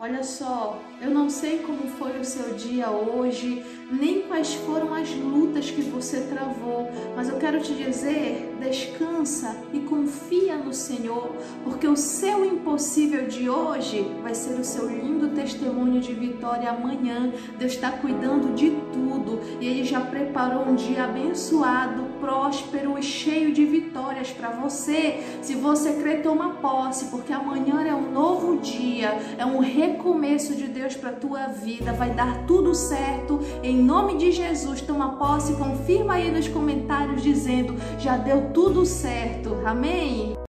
Olha só, eu não sei como foi o seu dia hoje, nem quais foram as lutas que você travou, mas eu quero te dizer: descansa e confia no Senhor, porque o seu impossível de hoje vai ser o seu lindo testemunho de vitória amanhã. Deus está cuidando de tudo e Ele já preparou um dia abençoado, próspero e cheio de vitórias para você. Se você crê, toma posse, porque amanhã é um dia, é um recomeço de Deus para tua vida. Vai dar tudo certo em nome de Jesus. Toma posse, confirma aí nos comentários dizendo: já deu tudo certo. Amém?